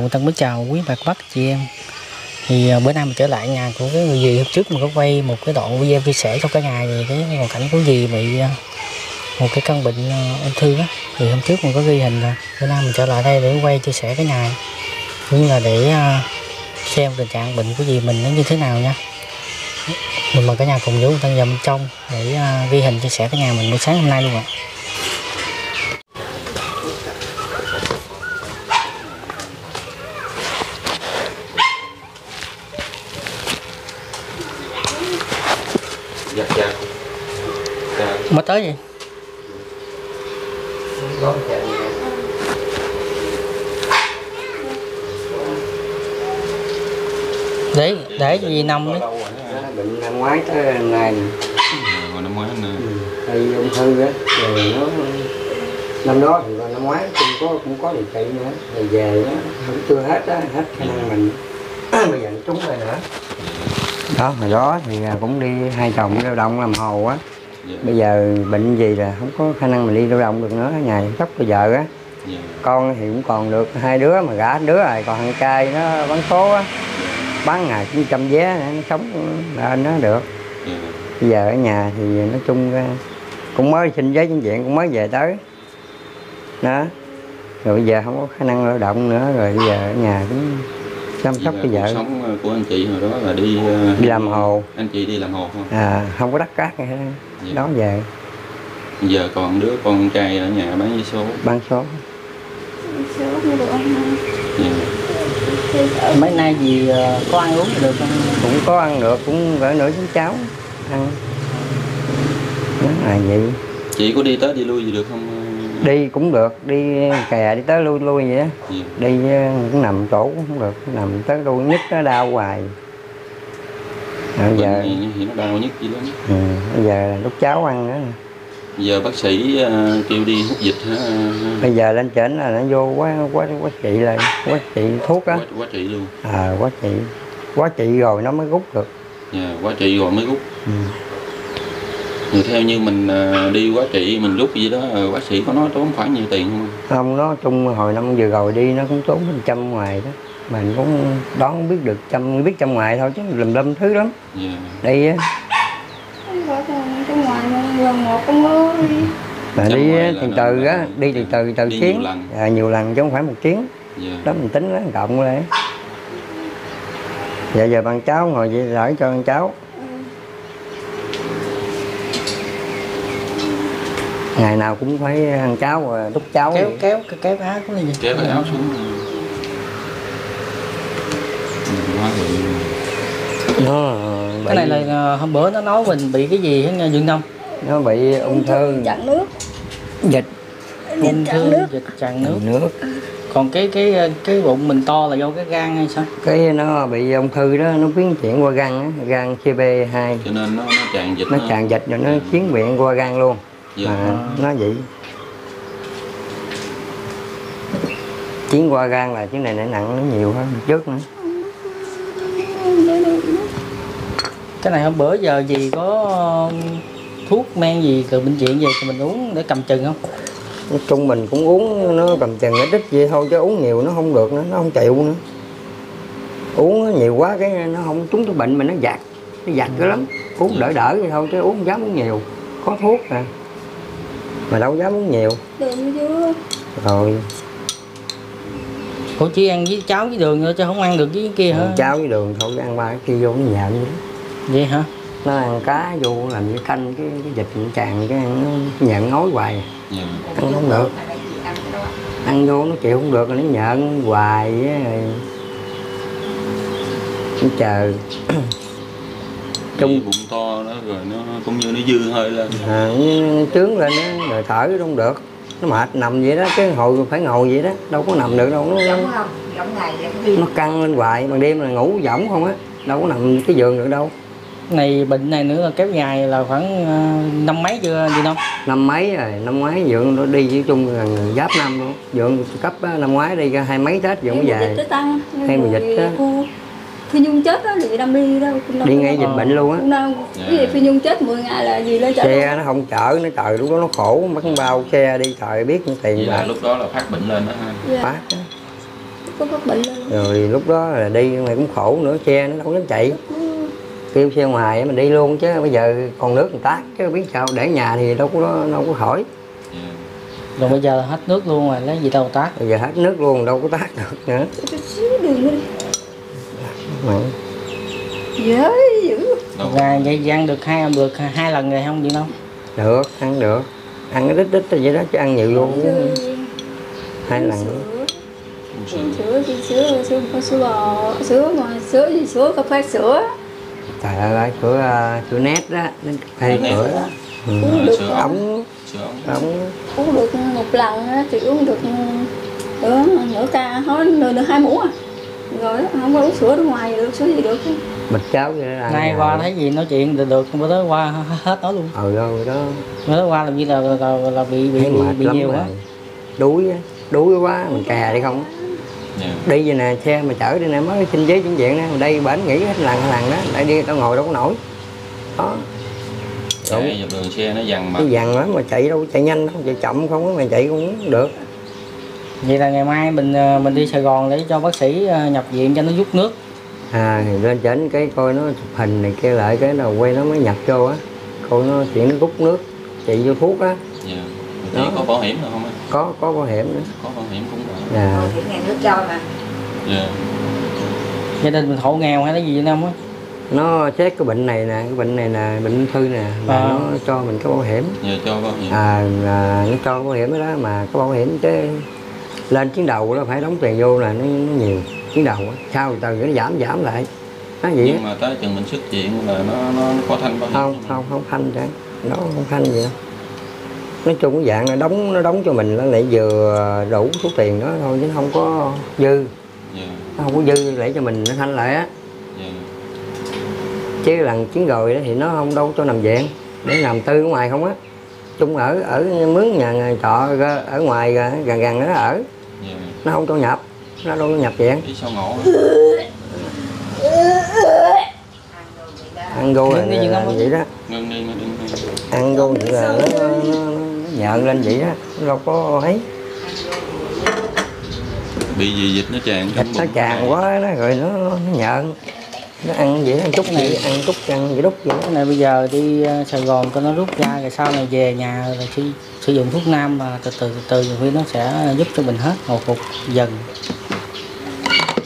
Dòng Tân mới chào quý bà cô bác chị em. Thì à, bữa nay mình trở lại nhà của cái người gì hôm trước mình có quay một cái đoạn video chia sẻ cho cả nhà về cái hoàn cảnh của gì bị à, một cái căn bệnh à, ung thư á. Thì hôm trước mình có ghi hình rồi bữa nay mình trở lại đây để quay chia sẻ cái nhà cũng là để xem tình trạng bệnh của gì mình nó như thế nào nha. Mình mời cả nhà cùng với Tân vào bên trong để ghi hình chia sẻ cái nhà mình buổi sáng hôm nay luôn ạ. à. Mới tới gì để để gì nằm đấy bệnh năm ngoái tới Ờ, hồi năm ngoái nè. Thì ung thư á rồi nó năm đó thì năm ngoái cũng có cũng có điều trị nữa rồi về nó không chưa hết á hết khả năng mình bây giờ trúng rồi nữa. Đó hồi đó thì à, cũng đi hai chồng lao động làm hồ á dạ. Bây giờ bệnh gì là không có khả năng mình đi lao động được nữa nhà sóc bây giờ á. Dạ. Con thì cũng còn được hai đứa mà gả đứa rồi còn thằng trai nó bán số á. Bán ngày cũng trăm vé nữa, nó sống lên nó được. Dạ. Bây giờ ở nhà thì nói chung ra cũng mới xin giấy chứng viện cũng mới về tới. Đó. Rồi bây giờ không có khả năng lao động nữa rồi bây giờ ở nhà cũng chăm sóc cái vợ. cuộc sống ờ, của anh chị hồi đó là đi ờ, đi làm hồ. Anh chị đi làm hồ không? À không có đất cát gì hết Dạ. đó về. Giờ còn đứa con trai ở nhà bán vé số? Bán số. Dạ. Mấy nay gì ờ, có ăn uống được không? Cũng có ăn được cũng gửi nửa chú cháu. Ăn. Đó là vậy. Chị có đi tới đi lui gì được không đi cũng được đi kè đi tới lui lui vậy đó đi ờ, cũng nằm chỗ cũng không được nằm tới lui nhất nó đau hoài. Rồi bây giờ thì nó đau nhất gì lắm ừ, bây giờ lúc cháu ăn nè. giờ bác sĩ ờ, kêu đi hút dịch hả? Bây giờ lên trển là nó vô quá quá quá trị lại quá trị thuốc á. Quá, quá trị luôn. À quá trị quá trị rồi nó mới rút được. Dạ quá trị rồi mới rút. Ừ. rồi theo như mình ờ, đi quá trị mình rút gì đó ờ, bác sĩ có nói tốn khoảng nhiêu tiền không? Không nó chung hồi năm vừa rồi đi nó cũng tốn trăm ngoài đó. Mình cũng đoán không biết được trăm biết trăm ngoài thôi chứ lùm lâm thứ lắm. Dạ. Đi á. Trong ngoài lần một có đi. Mà Trăm đi từ từ á đi từ từ từ đi nhiều chuyến lần. à, nhiều lần chứ không phải một chuyến dạ. Đó mình tính nó cộng lại. Dạ giờ bằng cháu ngồi vậy đợi cho con cháu ngày nào cũng phải ăn cháo rồi đút cháu kéo vậy. kéo kéo áo cái gì kéo cái áo xuống. Ừ, quá thì nó cái này bị, là ờ, hôm bữa nó nói mình bị cái gì hết nha Dương Đông? Nó bị ung thư. chặn nước. Dịch. Ung chặn thư nước. dịch tràn nước. nước. Còn cái cái ờ, cái bụng mình to là do cái gan hay sao? Cái nó bị ung thư đó nó biến chuyển qua gan á gan CB2 cho nên nó nó tràn dịch nó tràn dịch rồi nó chuyển viện qua gan luôn dạ. mà nó vậy. Chiến qua gan là chuyến này nó nặng nó nhiều hơn trước nữa cái này hôm bữa giờ gì có ờ, thuốc men gì từ bệnh viện về thì mình uống để cầm chừng không? Nói chung mình cũng uống nó cầm chừng ít ít vậy thôi chứ uống nhiều nó không được nữa nó không chịu nữa. Uống nó nhiều quá cái nó không trúng cái bệnh mà nó giặt nó giặt dữ lắm. Uống đỡ đỡ vậy thôi chứ uống không dám uống nhiều có thuốc nè mà đâu dám uống nhiều. Đường chưa rồi. Ủa chỉ ăn với cháo với đường thôi chứ không ăn được với cái kia hả? cháo với đường thôi ăn ba cái kia vô nó nhợn vậy vậy hả? Nó ăn cá vô làm như canh cái, cái dịch nó tràn cái ăn nó nhợn ngói hoài. Ăn không được. Ăn vô nó chịu không được rồi nó nhợn hoài á, rồi nó chờ Trong bụng to đó rồi nó cũng như nó dư hơi lên. À, trướng lên á rồi thở không được. Nó mệt nằm vậy đó cái hồi phải ngồi vậy đó đâu có nằm được đâu nó, nó căng lên hoài ban đêm là ngủ võng không á đâu có nằm cái giường được đâu. Này bệnh này nữa là kéo dài là khoảng ờ, năm mấy chưa gì đâu? Năm mấy rồi năm ngoái dượng nó đi với chung gần giáp năm luôn. Dượng cấp á, năm ngoái đi ra hai mấy tết dượng về. Hay mùa dịch á. Phi nhung chết đó thì đâm đi đâu cũng đâu đi ngay dịch bệnh luôn á. Cũng đâu cái gì phi nhung chết 10 ngày là gì lên chợ xe nó không chở nó trời lúc đó nó khổ bắt bao xe đi trời biết vậy tiền là bạc. lúc đó là phát bệnh lên đó ha. Dạ. phát á. có phát bệnh lên. Rồi lúc đó là đi mày cũng khổ nữa xe nó đâu dám chạy. Kêu xe ngoài á, mình đi luôn chứ bây giờ còn nước người tát chứ biết sao để nhà thì đâu có đâu có khỏi. Dạ. rồi bây giờ là hết nước luôn rồi lấy gì đâu tát bây giờ hết nước luôn đâu có tát được nữa mà dễ dữ. Ngày vậy ăn được hai được hai lần rồi không vậy đâu được ăn được. Ăn cái đít đít vậy đó chứ ăn nhiều luôn. Hai lần. Nữa. uống sữa. Sữa sữa sữa có sữa bò. Sữa mà sữa gì sữa cà phê sữa. Trời ơi sữa uh, sữa nét đó. Đến cà phê Sữa nét. sữa. đó. Ừ. uống được sữa ống. Sữa ống. Ống. Uống được một lần á, thì uống được nửa nửa ca thôi nửa, nửa hai muỗng à rồi đó, không có uống sữa ở ngoài được sữa gì được. Bịch cháo vậy đó ăn nay qua thấy gì nói chuyện được được bữa tới qua hết nói luôn. Ừ rồi đó. Bữa tới qua làm như là là, là, là bị bị thấy bị, mệt bị nhiều quá. Đuối á đuối quá mình kè đi không? Dạ. đi vậy nè xe mà chở đi nè mới xin giấy chuyển viện nè. Đây bển nghỉ hết lần lần đó lại đi tao ngồi đâu có nổi. Đó. Chạy dọc đường xe nó dằn mặt cái dằn lắm mà chạy đâu chạy nhanh đâu chạy chậm không mà chạy cũng được vậy là ngày mai mình ờ, mình đi Sài Gòn để cho bác sĩ ờ, nhập viện cho nó rút nước. À thì lên trên cái coi nó chụp hình này kia lại cái đầu quay nó mới nhập vô á. Coi nó chuyện nó rút nước chạy vô thuốc á. Dạ. chị Đó. có bảo hiểm đâu không anh có có bảo hiểm nữa. Có bảo hiểm cũng được. À, nhà nước cho mà. Dạ. gia đình mình hộ nghèo hay là gì vậy không á? Nó xét cái bệnh này nè cái bệnh này nè bệnh ung thư nè mà À. nó cho mình cái bảo hiểm. Nhờ cho bảo hiểm. À là nó cho bảo hiểm đó mà có bảo hiểm chứ lên chuyến đầu đó phải đóng tiền vô là nó, nó nhiều. Chuyến đầu á sau từ nó giảm giảm lại. Nó vậy? Nhưng mà tới chừng mình xuất viện là nó nó có thanh hiểm không không không thanh chứ nó không thanh gì đâu. Nói chung cái dạng là đóng nó đóng cho mình nó lại vừa đủ số tiền đó thôi chứ không có dư. Dạ. nó không có dư để cho mình nó thanh lại á. Chứ lần chuyến rồi đó thì nó không đâu cho nằm viện. Để nằm tư ở ngoài không á. Chung ở ở mướn nhà, nhà trọ ở ngoài gần gần nó ở dạ. nó không cho nhập. Nó đâu có nhập viện. Ý sao ngộ ăn vô là, vậy đó. Ngưng đi ăn vô vậy là nó, nó, nó, nó nhợn lên vậy đó. Nó đâu có ấy. Bị gì dịch nó tràn trong nó tràn quá đó rồi nó, nó nhợn nó ăn vậy ăn chút vậy ăn chút ăn vậy đúc vậy cái này bây giờ đi ờ, Sài Gòn cho nó rút ra rồi sau này về nhà rồi sử, sử dụng thuốc nam mà từ từ từ từ rồi nó sẽ giúp cho mình hết hồi phục dần.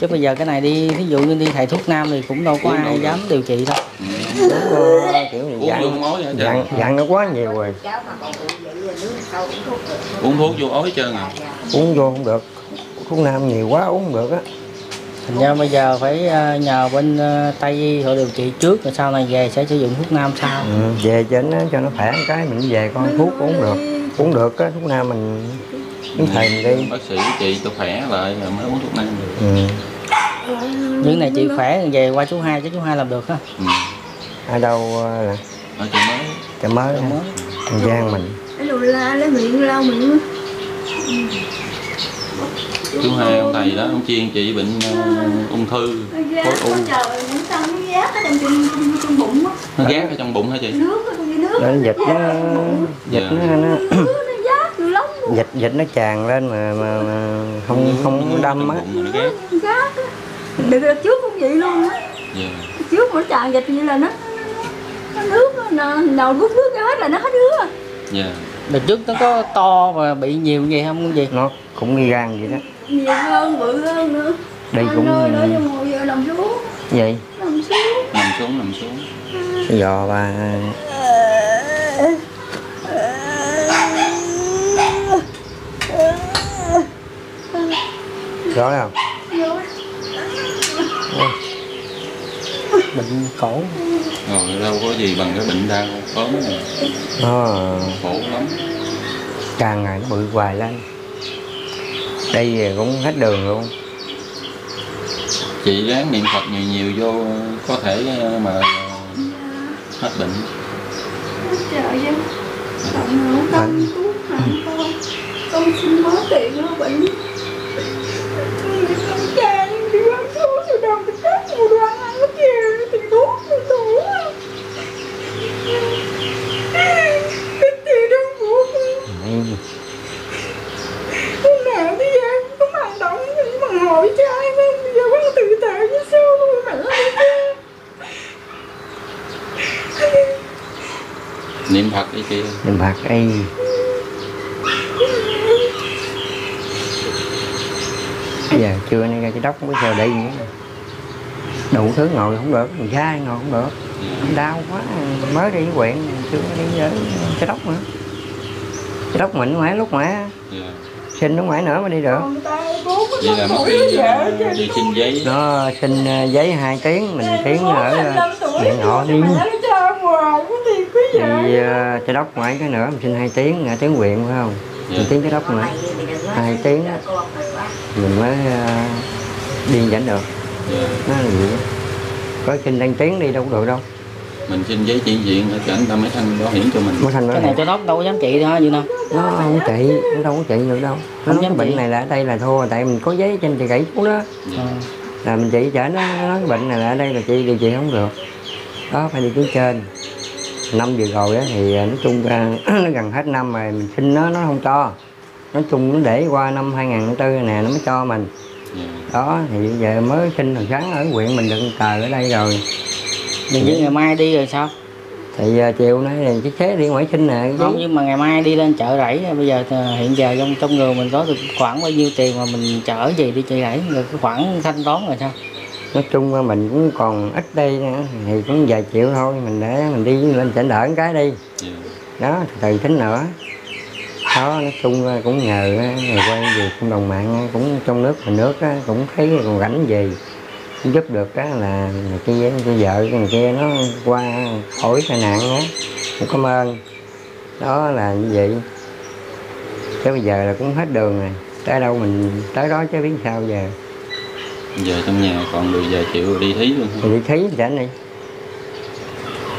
Chứ bây giờ cái này đi ví dụ như đi thầy thuốc nam thì cũng đâu có Uống ai dám điều trị đâu. Ừ. có kiểu này dặn dặn nó quá nhiều rồi. Uống là thuốc được uống thuốc vô ối hết trơn à. Uống vô không được. Thuốc nam nhiều quá uống không được á thành ra bây giờ phải ờ, nhờ bên ờ, tây y họ điều trị trước rồi sau này về sẽ sử dụng thuốc nam sau. Ừ, về cho nó cho nó khỏe một cái mình về con thuốc uống được. Uống được á thuốc nam mình cái thầy mình đi. Bác sĩ trị cho khỏe lại rồi mới uống thuốc nam được. Ừ. những này chị khỏe về qua chú hai chứ chú hai làm được á. Ừ. ở đâu ờ, là ở chợ mới. chợ mới mới. An Giang mình. Cái đồ la lấy miệng lau miệng chú hai ông thầy đó ông chuyên trị bệnh ờ, ung thư khối u. Giác ở trong trong trong, bụng á. Nó gác ở trong bụng hả chị? Nước ở trong cái nước nó dịch nó dịch Dạ. nó, nó dịch dịch nó tràn lên mà mà, mà không không đâm á. mà gác được đợt trước cũng vậy luôn á. Dạ. Trước mà nó tràn dịch như là nó nó nước nó nào rút nước ra hết là nó hết nước dạ. Đợt trước nó có to và bị nhiều gì không gì? Nó cũng nghi gan vậy đó nhiều hơn bự hơn nữa. Đây Anh cũng ơi, giờ nằm xuống. Vậy nằm xuống. Nằm xuống nằm xuống. Cái giò bà rõ không? Bệnh cổ. Rồi đâu có gì bằng cái bệnh đau ốm này nó khổ lắm. Càng ngày nó bự hoài lên đây thì cũng hết đường luôn. Chị ráng niệm phật nhiều nhiều vô có thể ờ, mà hết bệnh. Trời Tận hưởng tâm cứu con Con xin bó tiền nó bệnh. Con cha đi bán số rồi đồng thì tết mua đồ ăn ăn hết về Tiền thuốc tiền đủ Cái tiền đâu của con Đây, Lúc nào đi ra cũng có hành động như bằng hội cha niệm phật đi chị niệm phật bây giờ trưa nay ra cái đốc không có sao đi nữa. Đủ thứ ngồi không được mình sai ngồi không được. Đau quá mới đi quyện chưa có đi với cái đốc nữa. Cái đốc mình mãi lúc mãi dạ. xin nó mãi nữa mới đi được. Vậy là mất đi ờ, đi xin giấy. Nó xin ờ, giấy hai tiếng mình tiếng ở ờ, điện họ đi đi ờ, cái đốc mãi cái nữa mình xin hai tiếng ở tiếng quyện phải không Dạ. mình tiếng cái đốc nữa hai tiếng mình mới ờ, đi dẫn được dạ. nó là đó. có xin đăng tiếng đi đâu có được đâu mình xin giấy chuyển viện để cho anh ta mới thanh bảo hiểm cho mình mới thành cái này cho đốc đâu có dám trị đó gì đâu nó không trị nó đâu có trị được đâu nó Không nói dám cái bệnh trị. này là ở đây là thua tại mình có giấy trên chị gãy xuống đó dạ. Ờ. là mình trị chở nó nó nói cái bệnh này là ở đây là chị điều trị không được đó phải đi tuyến trên năm vừa rồi á thì à, nói chung nó gần hết năm rồi mình xin nó nó không cho. Nói chung nó để qua năm 2004 nè nó mới cho mình. Dạ. đó thì bây giờ mới xin hồi sáng ở huyện mình được tờ ở đây rồi. Mình với ngày mai đi rồi sao? Thì à, chiều nay thì cái chế đi ngoại sinh nè không nhưng mà ngày mai đi lên chợ rẫy bây giờ thì hiện giờ trong trong người mình có được khoảng bao nhiêu tiền mà mình chở gì đi chợ rẫy? Rồi cái khoản thanh toán rồi sao nói chung mình cũng còn ít đây thì cũng vài triệu thôi mình để mình đi lên tỉnh đỡ cái đi. Đó từ tính nữa. Đó nói chung cũng nhờ người quen gì cũng đồng mạng cũng trong nước ngoài nước cũng thấy còn rảnh gì. Cũng giúp được á là người kia người vợ người kia nó qua khỏi tai nạn á cũng cảm ơn. Đó là như vậy. Chứ bây giờ là cũng hết đường rồi. Tới đâu mình tới đó chứ biết sao giờ giờ trong nhà còn được vài triệu rồi đi thí luôn. Thì đi thí thì đi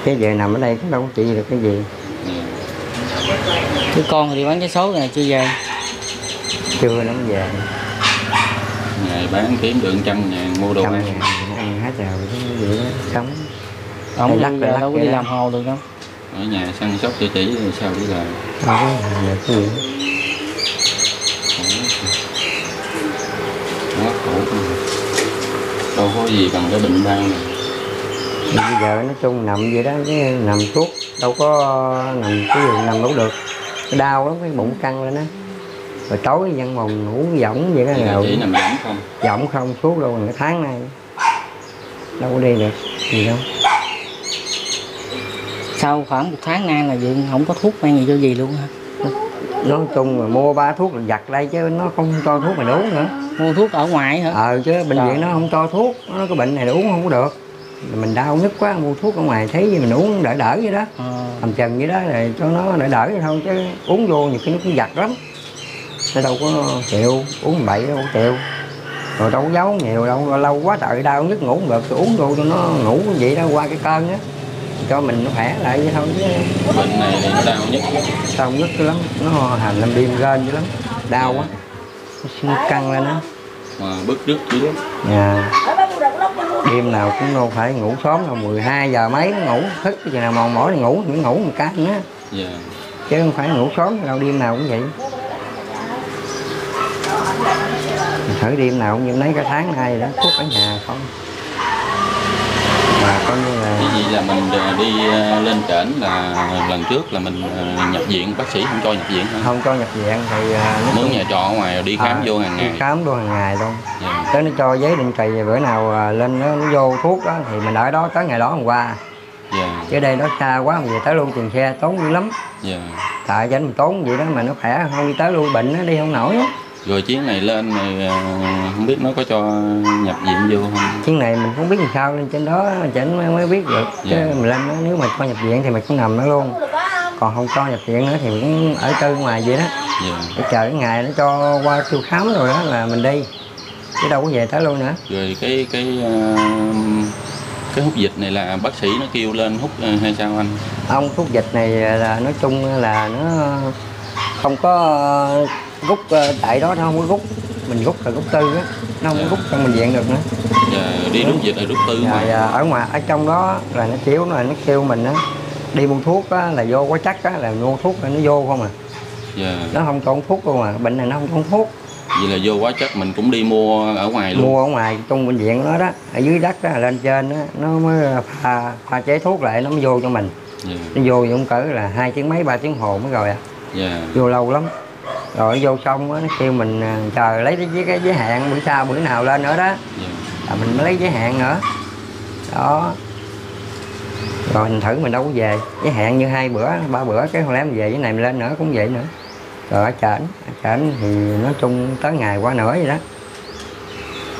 cái giờ nằm ở đây cũng đâu có trị được cái gì? Dạ. cái con thì bán vé số này chưa về? Chưa nó về. Ngày bán kiếm được trăm ngàn mua đồ ăn. ăn hết rồi cái gì đó sống. Ông lắc, lắc đâu có đi đó. làm hồ được đâu. Ở nhà săn sóc cho chỉ rồi sao đi làm? Đâu có làm được cái gì quá khổ quá. đâu có gì bằng cái bệnh ban này? Thì bây giờ nói chung nằm vậy đó cái nằm suốt đâu có nằm cái gì nằm đâu được. Cái đau lắm cái bụng căng lên á. Rồi tối văn mồng ngủ võng vậy đó rồi. chỉ nằm võng không? Võng không suốt đâu một tháng nay. Đâu có đi được gì đâu. Sau khoảng một tháng nay là dựng không có thuốc mang gì cho gì luôn hả? Nói chung là mua ba thuốc là giặt đây chứ nó không cho thuốc mình uống nữa mua thuốc ở ngoài hả? Ờ chứ bệnh Trời. viện nó không cho thuốc nó cái bệnh này uống không có được. Mình đau nhức quá mua thuốc ở ngoài thấy gì mình uống đỡ đỡ vậy đó. Ờ. cầm chừng vậy đó rồi cho nó đỡ đỡ vậy thôi chứ uống vô nhiều khi nó cũng giặt lắm. Nó đâu có chịu uống bậy đâu có chịu. Rồi đâu có giấu nhiều đâu lâu quá trời đau nhức ngủ không được tôi uống vô cho nó ngủ vậy đó qua cái cơn á. Cho mình nó khỏe lại vậy thôi chứ. Bệnh này thì nó đau nhất đau nhức lắm nó hàm lâm biêm gên dữ lắm đau quá nó căng lên á. Mà bức rứt dữ lắm. Nhà đêm nào cũng đâu phải ngủ sớm đâu 12 giờ mấy ngủ. Thức cái chừng nào mòn mỏi thì ngủ thì ngủ một cái nữa. Dạ. Chứ không phải ngủ sớm đâu đêm nào cũng vậy. Thử đêm nào cũng như mấy cái tháng nay đó thuốc ở nhà không mà như là cái gì là mình ờ, đi ờ, lên trển là lần trước là mình ờ, nhập viện bác sĩ không cho nhập viện hả? Không cho nhập viện thì mướn chung- nhà trọ ở ngoài đi khám à, vô hàng đi ngày. khám vô hàng ngày luôn. Dạ. Tới nó cho giấy định kỳ bữa nào lên nó, nó vô thuốc đó thì mình ở đó tới ngày đó hôm qua. Dạ. Chứ đây nó xa quá mà về tới luôn tiền xe tốn dữ lắm. Dạ. Tại cho mình tốn vậy đó mà nó khỏe không đi tới lui bệnh nó đi không nổi. á rồi chuyến này lên này không biết nó có cho nhập viện vô không? Chuyến này mình không biết làm sao lên trên đó chỉnh mới, biết được. Chứ Dạ. mình lên đó, nếu mà cho nhập viện thì mình cũng nằm đó luôn. Còn không cho nhập viện nữa thì mình cũng ở tư ngoài vậy đó. Dạ. Để chờ cái ngày nó cho qua siêu khám rồi đó là mình đi. Chứ đâu có về tới luôn nữa. Rồi cái cái ờ, cái hút dịch này là bác sĩ nó kêu lên hút ờ, hay sao anh? Ông thuốc dịch này là nói chung là nó không có rút ờ, tại đó nó không có rút mình rút là rút tư á nó không có rút trong bệnh viện được nữa. Dạ đi rút dịch là rút tư rồi mà à, ở ngoài ở trong đó là nó chiếu là nó kêu mình á đi mua thuốc á là vô có chắc á là mua thuốc là nó vô không à. Dạ. Nó không uống thuốc luôn à bệnh này nó không uống thuốc. Vậy là vô quá chất mình cũng đi mua ở ngoài luôn. Mua ở ngoài trong bệnh viện đó đó ở dưới đất á lên trên á nó mới pha pha chế thuốc lại nó mới vô cho mình. Dạ. Nó vô cũng cỡ là hai tiếng mấy ba tiếng hồ mới rồi à. Dạ. Vô lâu lắm rồi vô xong á nó kêu mình à, chờ lấy cái cái giới hạn bữa sau bữa nào lên nữa đó. Dạ. Là mình mới lấy giới hạn nữa. Đó. Rồi mình thử mình đâu có về. Giới hạn như hai bữa ba bữa cái hồi mình về cái này mình lên nữa cũng vậy nữa. Rồi ở trển ở trển thì nói chung tới ngày qua nữa vậy đó.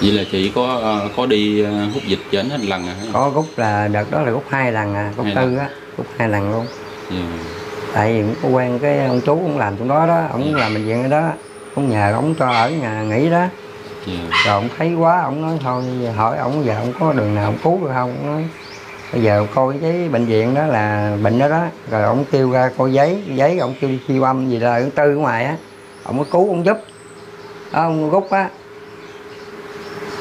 Vậy là chị có ờ, có đi ờ, hút dịch chỉnh hết lần à? Có rút là đợt đó là rút hai lần à rút tư á rút hai lần luôn. Dạ tại vì có quen cái ông chú cũng làm trong đó đó ông làm bệnh viện ở đó ông nhờ ông cho ở nhà nghỉ đó. Dạ rồi ông thấy quá ông nói thôi hỏi ông giờ ông có đường nào ông cứu được không? Ông nói bây giờ coi cái bệnh viện đó là bệnh đó đó. Rồi ông kêu ra coi giấy giấy ông kêu đi siêu âm gì là tư ở ngoài á ông mới cứu ông giúp. Đó, ông rút á.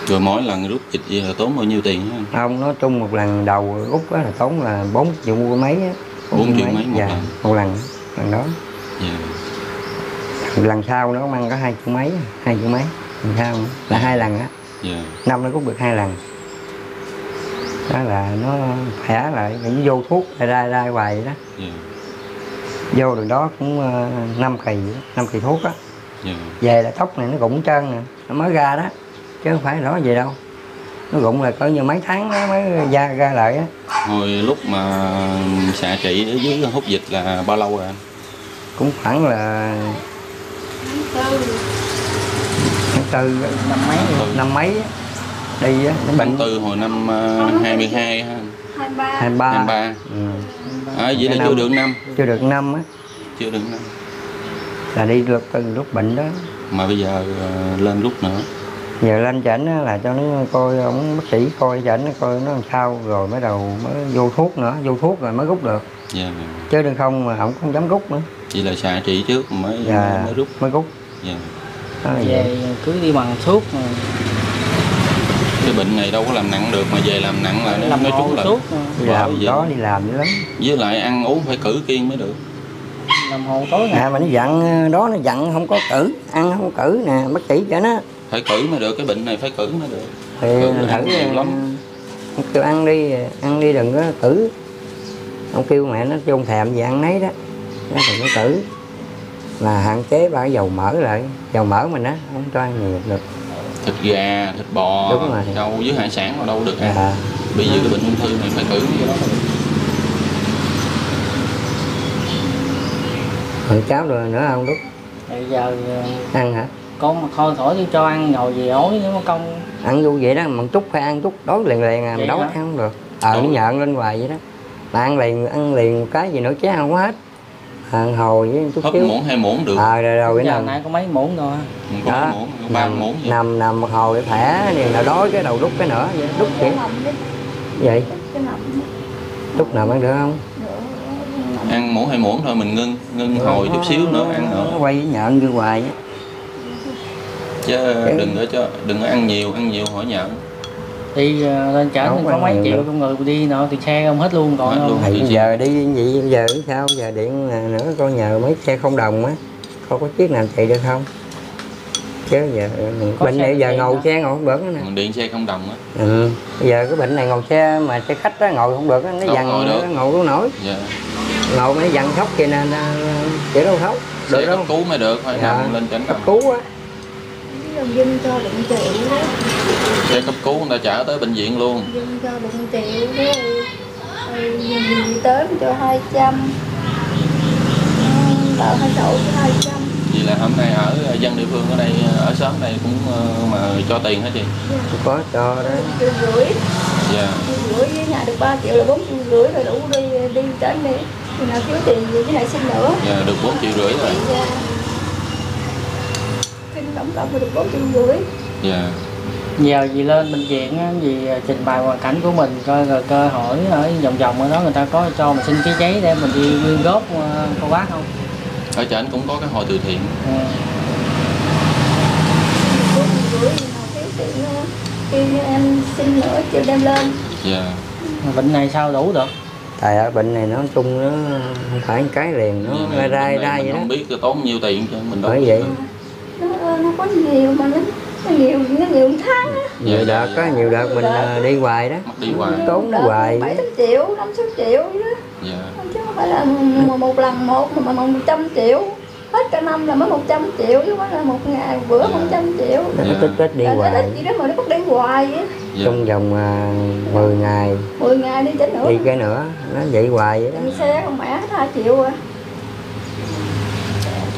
Rồi mỗi lần rút dịch vậy là tốn bao nhiêu tiền hả? ông nói chung một lần đầu rút á là tốn là bốn triệu mấy á Bốn triệu mấy? một dạ, lần. một lần lần đó. Dạ. Lần sau nó mang có hai triệu mấy hai triệu mấy. Lần sau là hai lần á. Dạ. Năm nó rút được hai lần. Đó là nó khỏe lại nó vô thuốc ra ra, hoài vậy đó. Dạ. Vô được đó cũng ờ, năm kỳ năm kỳ thuốc á. Dạ. Về là tóc này nó rụng trơn nè nó mới ra đó chứ không phải đó gì đâu nó rụng là coi như mấy tháng nó mới ra ra lại á. Hồi lúc mà xạ trị ở dưới hút dịch là bao lâu rồi anh? Cũng khoảng là tháng tư. Năm mấy năm mấy á. đi á bệnh tư hồi năm ờ, 22 ha hai ba. Hai ba. 23 ừ. à, vậy là chưa được năm. chưa được năm á. Chưa được năm. Là đi được từ lúc bệnh đó. Mà bây giờ ờ, lên lúc nữa giờ lên chảnh là cho nó coi ông bác sĩ coi chảnh nó coi nó làm sao rồi mới đầu mới vô thuốc nữa vô thuốc rồi mới rút được. Dạ. Chứ đừng không mà ông không dám rút nữa. Vậy là xạ trị trước mới dạ mới rút. mới rút. Dạ. Đó là vậy. về cứ đi bằng thuốc mà cái bệnh này đâu có làm nặng được mà về làm nặng là nó làm nói hộ chung là thuốc vậy. đó đi làm dữ lắm. Với lại ăn uống phải cử kiêng mới được. Làm hộ tối nè. Nè mà nó dặn đó nó dặn không có cử ăn không cử nè bác sĩ cho nó phải cử mới được cái bệnh này phải cử mới được. Thì Cử thử nhiều lắm. ông kêu ăn đi ăn đi đừng có cử ông kêu mẹ nó chung thèm gì ăn nấy đó. Nó đừng có cử là hạn chế ba cái dầu mỡ lại. Dầu mỡ mình á không cho ăn nhiều được thịt gà thịt bò Đúng rồi. trâu với hải sản mà đâu được ăn à, bị như cái bệnh ung thư này phải cử cái đó. Rồi cháo rồi nữa không đúc bây giờ ờ, ăn hả con mà thôi thổi chứ cho ăn ngồi gì ối nếu mà công ăn vô vậy đó mà chút phải ăn chút đói liền liền à Vậy đói ăn không được. Ờ nó nhợn lên hoài vậy đó. Mà ăn liền ăn liền một cái gì nữa chén không hết. Ăn hồi với chút hấp xíu. muỗng hai muỗng được? Ờ rồi rồi cái giờ nằm nay có mấy muỗng Mình có đó muỗng ba nằm, muỗng nằm nằm một hồi khỏe thì nào đói cái đầu đút cái nữa vậy đút vậy. Vậy đút nào ăn được không? Ăn muỗng hai muỗng thôi mình ngưng ngưng hồi chút xíu nữa ăn nó nữa quay với nhợn như hoài á chứ đừng có cho đừng có ăn nhiều ăn nhiều hỏi nhợn đi ờ, lên chở Không có mấy triệu trong người đi nọ thì xe không hết luôn còn Hết luôn. thì giờ đi vậy bây giờ sao? Giờ điện nữa coi nhờ mấy xe không đồng á. Coi có chiếc nào chạy được không? Chứ giờ Có bệnh này giờ ngồi hả? xe ngồi không được nữa nè. Mình điện xe không đồng á. Ừ. bây giờ cái bệnh này ngồi xe mà xe khách á ngồi không được á nó dằn ngồi nó ngồi không nổi. Dạ. Ngồi nó dằn khóc kia nè chỉ đâu thấu được xe cấp đâu cứu mới được phải Dạ. nằm lên chánh cấp cứu á dân cho đụng triệu đó. Xe cấp cứu người ta chở tới bệnh viện luôn. Dân cho đụng triệu đó. Rồi gì tới cho hai trăm. Đợi hai chậu cho hai trăm. Vì là hôm nay ở dân địa phương ở đây ở xóm này cũng ờ, mà cho tiền hả chị? Có cho đó. Triệu rưỡi. Dạ. Triệu rưỡi với nhà được 3 triệu là bốn triệu rưỡi rồi đủ đi đi đến đi thì nào thiếu tiền gì với lại xin nữa. Dạ được 4 triệu rưỡi rồi. Dạ. Cộng là được 4 triệu rưỡi dạ. Giờ gì lên bệnh viện á, gì trình bày hoàn cảnh của mình coi rồi cơ hỏi ở vòng vòng ở đó người ta có cho mình xin cái giấy để mình đi quyên góp ờ, cô bác không? Ở trển cũng có cái hội từ thiện. Ừ. 4 triệu rưỡi thì nào thiếu tiền nữa khi em xin nữa chưa đem lên. Dạ. Bệnh này sao đủ được? Tại ở bệnh này nó nói chung nó không phải cái liền nó rai mình rai vậy đó. không biết tốn nhiêu tiền cho mình đâu vậy nó, có nhiều mà nó, nó nhiều nó nhiều tháng á. Nhiều Dạ, đợt dạ, có dạ. nhiều đợt mình ờ, đi hoài đó. Mất đi hoài. Tốn nó hoài. bảy tám triệu năm sáu triệu vậy đó. Dạ. Phải là một, một lần một mà một trăm triệu. Hết cả năm là mới 100 triệu chứ không phải là một ngày một bữa 100 triệu nó Dạ. tích tích đi hoài. gì đó mà nó bắt đi hoài vậy dạ. trong vòng à, 10 ngày. 10 ngày đi chết nữa. Đi cái nữa nó vậy hoài vậy đó. Đi xe con mẹ hết 2 triệu rồi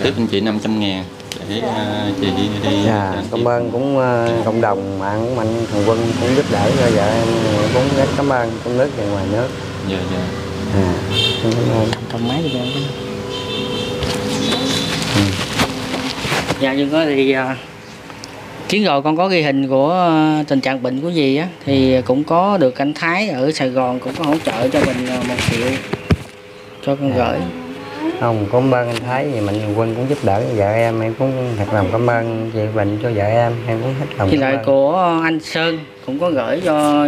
tiếp anh chị 500 ngàn để à, chị đi Dạ, cảm ơn cũng ờ, cộng đồng mạng của mạnh thằng quân cũng giúp đỡ cho vợ em cũng rất cảm ơn trong nước và ngoài nước. Dạ dạ. À, cảm ơn cầm máy đi cho em. Cái dạ nhưng có thì à, chuyến rồi con có ghi hình của tình trạng bệnh của dì á thì cũng có được anh Thái ở Sài Gòn cũng có hỗ trợ cho mình một triệu cho con gửi không cảm ơn anh Thái vì mạnh thằng quân cũng giúp đỡ vợ em. Em cũng thật lòng cảm ơn chị bệnh cho vợ em. Em cũng hết lòng cảm lại ơn. của anh Sơn cũng có gửi cho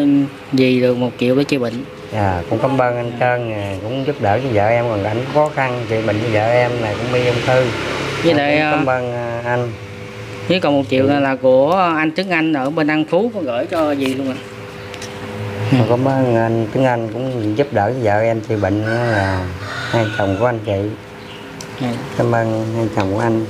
dì được một triệu để chữa bệnh. Dạ, cũng cảm ơn anh Sơn cũng giúp đỡ cho vợ em. Còn cảnh khó khăn chị bệnh cho vợ em này cũng bị ung thư. Với Em lại cũng à, cảm ơn à, anh. với còn một triệu là, là của anh Tuấn Anh ở bên An Phú có gửi cho dì luôn à Còn cảm ơn anh Tuấn Anh cũng giúp đỡ vợ em chị bệnh là hai chồng của anh chị Dạ. cảm ơn hai chồng của anh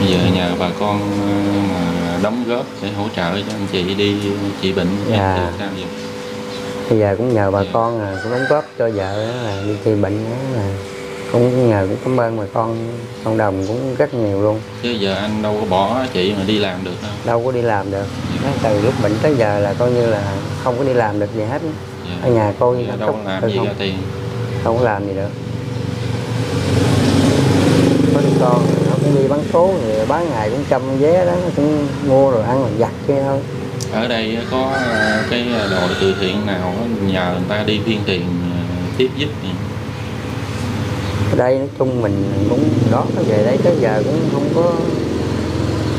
bây giờ nhờ bà con ờ, mà đóng góp để hỗ trợ cho anh chị đi trị bệnh Dạ. sao vậy bây giờ cũng nhờ bà Dạ. con à, cũng đóng góp cho vợ là đi trị bệnh đó là cũng nhờ cũng cảm ơn bà con cộng đồng cũng rất nhiều luôn. Chứ giờ anh đâu có bỏ chị mà đi làm được đâu. Đâu có đi làm được. Nói từ lúc bệnh tới giờ là coi như là không có đi làm được gì hết. Dạ. ở nhà Giờ chăm đâu có làm gì không, ra tiền. không có làm gì được. Có đứa con nó cũng đi bán số thì bán ngày cũng trăm vé đó cũng mua rồi ăn rồi giặt kia thôi. Ở đây có ờ, cái đội từ thiện nào nhờ người ta đi phiên tiền ờ, tiếp giúp gì? Ở đây nói chung mình cũng đó nó về đây tới giờ cũng không có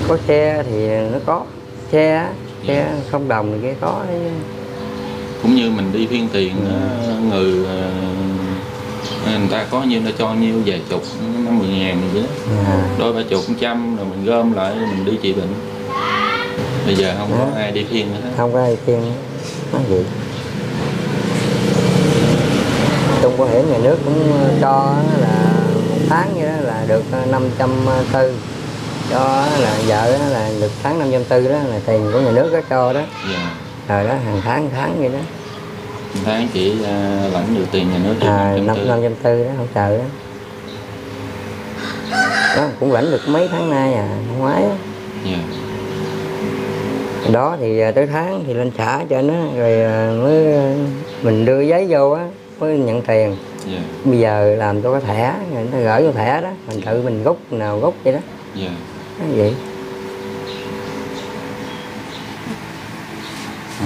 có xe thì nó có. Xe xe không đồng thì kia có đấy. Cũng như mình đi phiên tiền ờ, người ờ, người ta có nhiêu ta cho nhiêu vài chục năm mười ngàn gì đó. À, đôi ba chục trăm rồi mình gom lại mình đi trị bệnh bây giờ không có ai đi phiên nữa không có ai khuyên nói gì trong bảo hiểm nhà nước cũng cho là một tháng vậy đó là được năm trăm tư. Cho là vợ đó là được tháng năm trăm tư đó là tiền của nhà nước có cho đó. Dạ. Rồi đó hàng tháng tháng vậy đó. Một tháng chỉ ờ, lãnh được tiền nhà nước được à, 540. năm năm trăm tư đó hỗ trợ đó. Đó cũng lãnh được mấy tháng nay à ngoái á. dạ. Đó thì tới tháng thì lên trả cho nó rồi mới mình đưa giấy vô á mới nhận tiền. Dạ. Bây giờ làm cho cái thẻ người ta gửi vô thẻ đó mình tự mình gốc nào gốc vậy đó. Dạ. Nói vậy.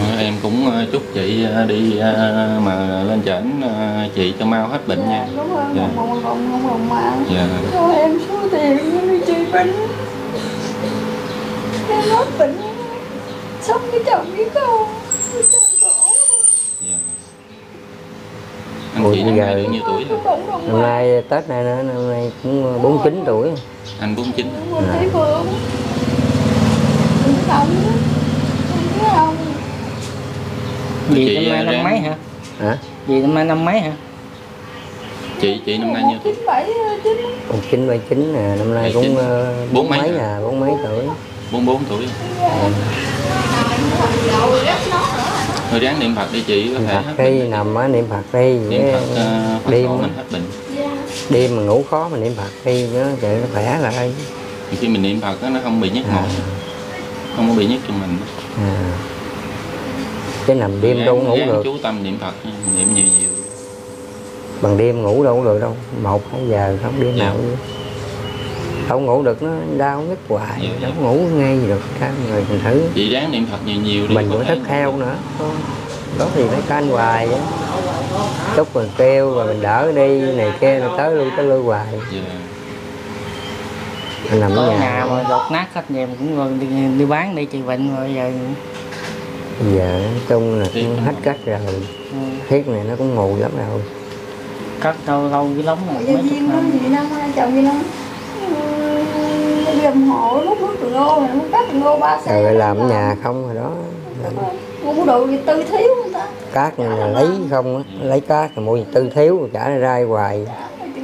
Ờ, em cũng ờ, chúc chị ờ, đi mà lên trển chị cho mau hết bệnh nha. đúng rồi Dạ. mong mong mong mong mong dạ. Cho em số tiền đi trị bệnh em hết bệnh. Sống với chồng với con với chồng khổ dạ anh chị năm nay nhiêu tuổi rồi năm nay tết này nữa năm nay cũng 49 tuổi anh 49 một thấy phương cũng không không biết không dì Chị, năm nay à, năm mấy hả hả dì năm nay năm mấy hả chị chị năm nay nhiêu tuổi chín bảy chín 19 79 nè năm nay 79. cũng uh, Bốn mấy à bốn mấy tuổi 44 tuổi Thôi ráng niệm Phật đi chị có niệm thể phật hết đi bệnh nằm á niệm phật đi. Niệm Phật Cái Phật đêm tổ mình hết bệnh đêm mà ngủ khó mà niệm phật đi cho nó chạy nó khỏe lại. Thì khi mình niệm Phật á, nó không bị nhức à, mỏi. Không có bị nhức trong mình. À. chứ nằm đêm đâu ngủ được. chú tâm niệm Phật niệm nhiều nhiều. Bằng đêm ngủ đâu có được đâu. Một hai giờ không đêm Dạ. nào. cũng không ngủ được nó đau nhức hoài. Dạ, dạ. đâu có ngủ ngay gì được sao người mình thử. Chị ráng niệm Phật nhiều nhiều đi mình có cũng thức theo nữa. Đó thì phải canh hoài á. Lúc mình kêu rồi mình đỡ đi này kia rồi tới lui tới lui hoài. Dạ. Mình nằm có ở nhà. nhà mà đột nát hết nhà cũng rồi đi, đi bán đi trị bệnh rồi giờ giờ nói chung là cũng hết cách rồi. Ừ, thiết này nó cũng mù lắm rồi. Cắt lâu lâu với lóng một Dạ mấy chục năm. Gì chồng gì năm đi làm hộ lúc nước từ ngô này muốn cắt từ ngô ba xe rồi làm nhà không rồi đó. Làm, mua đồ gì tư thiếu người ta? Cát này là lấy không á lấy cát thì mua tư thiếu trả ra hoài.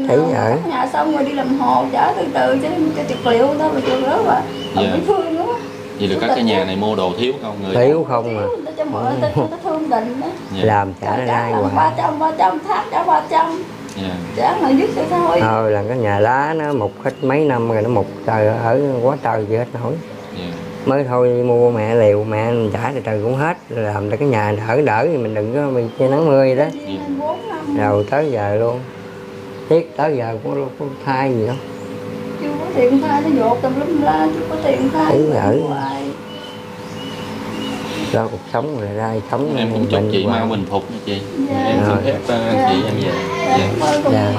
Thấy ở. nhà xong rồi đi làm hồ trả từ từ chứ cho tiệc liệu đó mà chưa đó mà Dạ. địa phương nữa. Vậy là các cái nhà này mua đồ thiếu không người thiếu không à. Người ta cho mượn người ta thương định đó. Dạ. làm trả ra ba hoài. trăm ba trăm thác trả ba trăm dạ. trả mà dứt cho thôi. Thôi là cái nhà lá nó mục hết mấy năm rồi nó mục trời ở quá trời gì hết nổi. Dạ. mới thôi mua mẹ liều mẹ mình trả từ từ cũng hết. Làm cho cái nhà đỡ đỡ thì mình đừng có bị che nắng mưa đó. Bốn năm. Rồi tới giờ luôn. Thiết tới giờ cũng có, có thai gì đâu chưa có tiền khai nó dột tùm lum la chưa có tiền khai Thấy ở. Lo cuộc sống rồi ra sống em cũng chúc chị mau bình phục nha chị. Dạ. em xin phép ờ, chị em về. Dạ, dạ.